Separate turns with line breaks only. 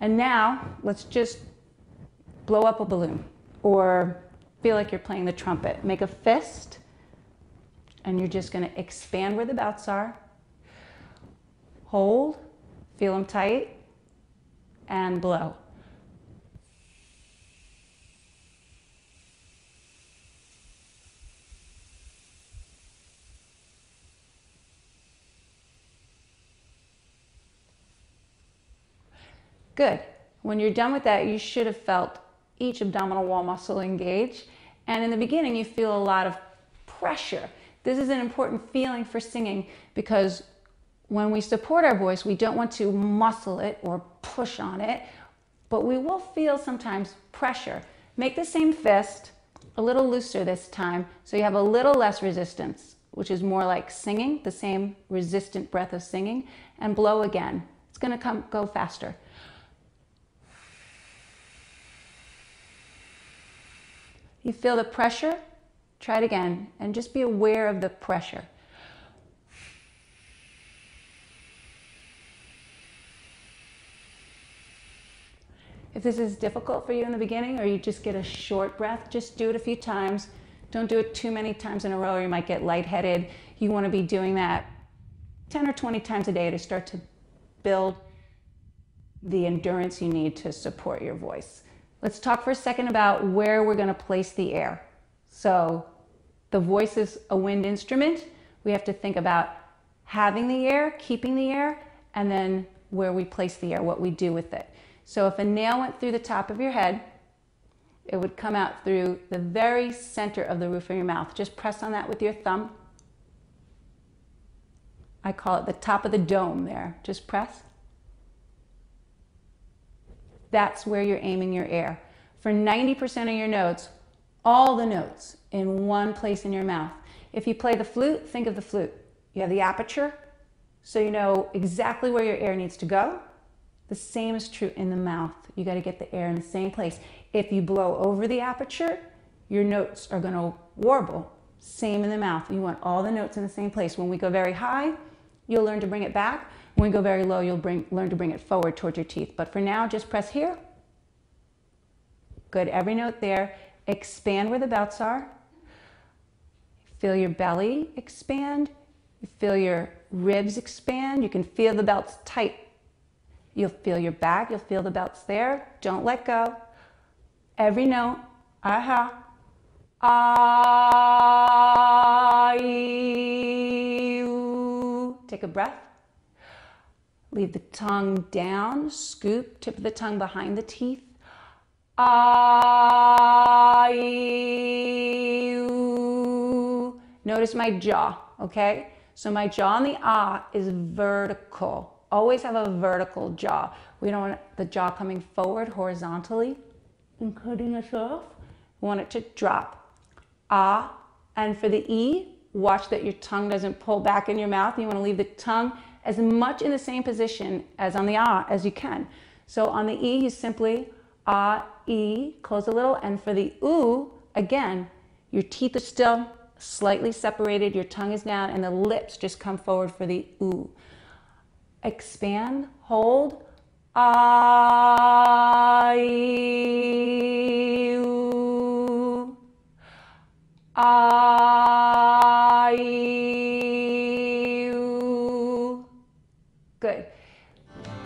And now let's just blow up a balloon or feel like you're playing the trumpet. Make a fist and you're just going to expand where the bouts are. Hold, feel them tight, and blow. Good. When you're done with that, you should have felt each abdominal wall muscle engage. And in the beginning, you feel a lot of pressure. This is an important feeling for singing because when we support our voice, we don't want to muscle it or push on it, but we will feel sometimes pressure. Make the same fist a little looser this time so you have a little less resistance, which is more like singing, the same resistant breath of singing, and blow again. It's going to come go faster. You feel the pressure? Try it again and just be aware of the pressure. If this is difficult for you in the beginning or you just get a short breath, just do it a few times. Don't do it too many times in a row or you might get lightheaded. You want to be doing that 10 or 20 times a day to start to build the endurance you need to support your voice. Let's talk for a second about where we're going to place the air. So the voice is a wind instrument. We have to think about having the air, keeping the air, and then where we place the air, what we do with it. So if a nail went through the top of your head, it would come out through the very center of the roof of your mouth. Just press on that with your thumb. I call it the top of the dome there. Just press. That's where you're aiming your air. For 90% of your notes, all the notes in one place in your mouth. If you play the flute, think of the flute. You have the aperture, so you know exactly where your air needs to go. The same is true in the mouth. You got to get the air in the same place. If you blow over the aperture, your notes are going to warble. Same in the mouth. You want all the notes in the same place. When we go very high, you'll learn to bring it back. When we go very low, you'll bring, learn to bring it forward towards your teeth. But for now, just press here. Good, every note there. Expand where the belts are. Feel your belly expand. You feel your ribs expand. You can feel the belts tight. You'll feel your back. You'll feel the belts there. Don't let go. Every note. Aha. Ah. Take a breath. Leave the tongue down, scoop, tip of the tongue behind the teeth. I, Notice my jaw, okay? So my jaw on the ah is vertical. Always have a vertical jaw. We don't want the jaw coming forward horizontally and cutting us off. We want it to drop. Ah, and for the E, watch that your tongue doesn't pull back in your mouth. You want to leave the tongue as much in the same position as on the ah as you can. So on the E, you simply ah, e, close a little. And for the oo, again, your teeth are still slightly separated, your tongue is down, and the lips just come forward for the oo. Expand, hold. I, oo. I,